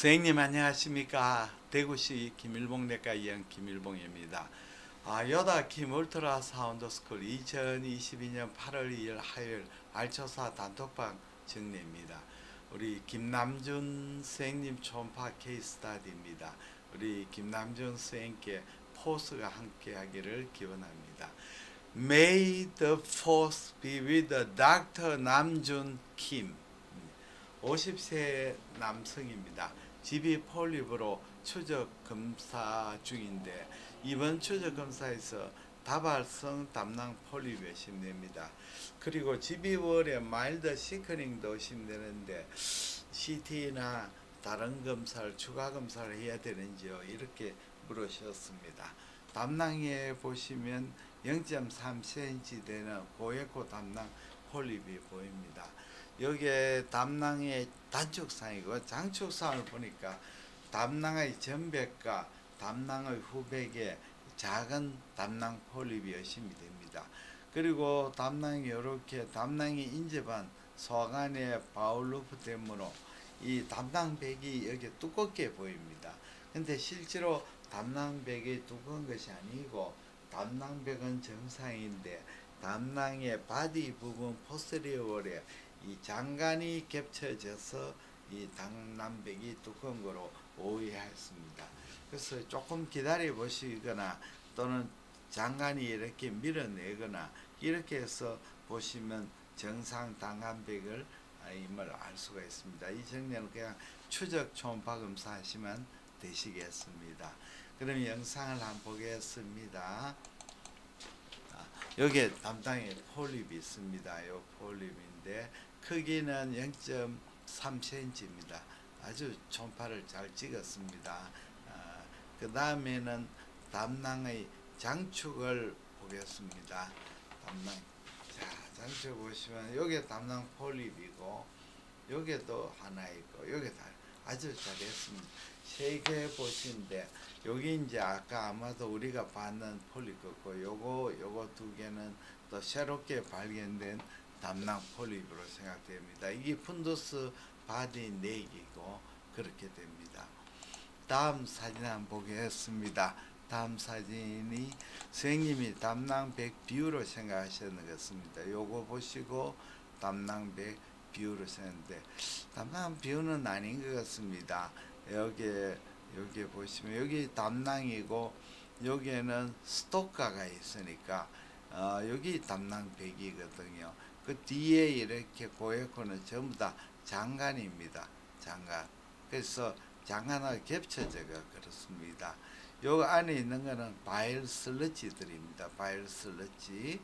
선생님 안녕하십니까 대구시 김일봉내과 의원 김일봉입니다. 아, 여다 김 ultrasound school 2022년 8월 2일 화요일 알초사 단톡방 정리입니다. 우리 김남준 선생님 초음파 case study입니다. 우리 김남준 선생님께 force가 함께 하기를 기원합니다. May the force be with Dr. 남준 김 50세 남성입니다. GB 폴립으로 추적 검사 중인데 이번 추적 검사에서 다발성 담낭 폴립이 의심됩니다. 그리고 GB wall에 mild thickening도 의심되는데 CT나 다른 검사를 추가 검사를 해야 되는지요? 이렇게 물으셨습니다. 담낭에 보시면 0.3cm 되는 고에코 담낭 폴립이 보입니다. 여기에 담낭의 단축상이고 장축상을 보니까 담낭의 전백과 담낭의 후백에 작은 담낭 폴립이 의심이 됩니다. 그리고 담낭이 이렇게 담낭이 인접한 소관의 바울루프 때문에 이 담낭백이 여기 두껍게 보입니다. 근데 실제로 담낭백이 두꺼운 것이 아니고 담낭벽은 정상인데 담낭의 body 부분 posterior wall에 이 장관이 겹쳐져서 이 담낭벽이 두꺼운 거로 오해했습니다. 그래서 조금 기다려 보시거나 또는 장관이 이렇게 밀어내거나 이렇게 해서 보시면 정상 담낭벽을 임을 알 수가 있습니다. 이 증례는 그냥 추적 초음파 검사하시면 되시겠습니다. 그럼 영상을 한번 보겠습니다. 여기에 담당에 폴립이 있습니다. 요 폴립인데 크기는 0.3cm입니다. 아주 초음파를 잘 찍었습니다. 어, 그 다음에는 담낭의 장축을 보겠습니다. 담낭. 자, 장축 보시면 여기 담낭 폴립이고 여기도 하나 있고 여기 다 아주 잘했습니다. 세 개 보시는데 여기 이제 아까 아마도 우리가 봤는 폴립 같고 요거 요거 두 개는 또 새롭게 발견된 담낭 폴립으로 생각됩니다. 이게 fundus body neck이고 그렇게 됩니다. 다음 사진 한번 보겠습니다. 다음 사진이 선생님이 담낭벽 비후로 생각하시는 것 같습니다. 요거 보시고 담낭백 비율을 쓰는데 담낭 비율은 아닌 것 같습니다. 여기에 여기 보시면 여기 담낭이고 여기에는 스토카가 있으니까 어, 여기 담낭백이거든요. 그 뒤에 이렇게 고에코는 전부 다 장관입니다. 장관. 그래서 장관하고 겹쳐져가 그렇습니다. 요 안에 있는 거는 바일 슬러지들입니다. 바일 슬러지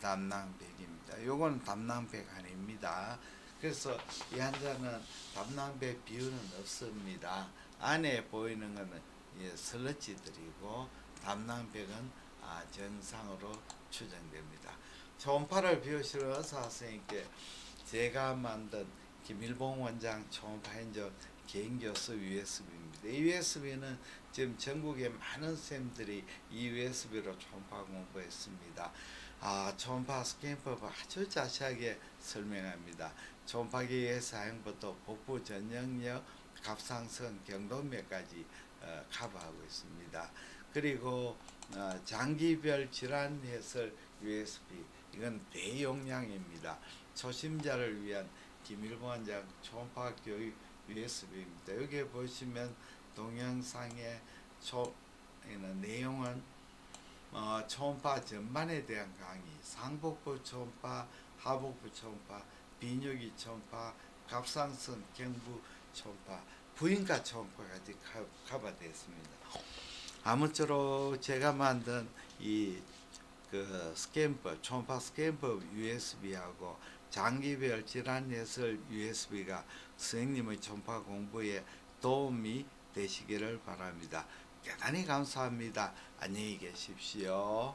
담낭백입니다. 요거는 담낭백 아닙니다. 그래서 이 환자는 담낭백 비율은 없습니다. 안에 보이는 거는 예, 슬러지들이고 담낭백은 아, 정상으로 추정됩니다. 초음파를 배우시러 의사 선생님께 제가 만든 김일봉 원장 초음파 현적 개인 교수 USB입니다. 이 USB는 지금 전국에 많은 쌤들이 이 USB로 초음파 공부했습니다. 아, 초음파 스캔법 아주 자세하게 설명합니다. 초음파기의 사용부터 복부 전형력, 갑상선, 경동맥까지 어, 커버하고 있습니다. 그리고 어, 장기별 질환 해설 USB 이건 대용량입니다. 초심자를 위한 김일보 원장 초음파 교육 USB입니다. 여기 보시면 동영상의 초 내용은 어, 초음파 전반에 대한 강의, 상복부 초음파, 하복부 초음파, 비뇨기 초음파, 갑상선 경부 초음파, 부인과 초음파까지 커버되었습니다. 아무쪼록 제가 만든 이 그 스캔법, 초음파 스캔법 USB하고 장기별 질환 해설 USB가 선생님의 초음파 공부에 도움이 되시기를 바랍니다. 대단히 감사합니다. 안녕히 계십시오.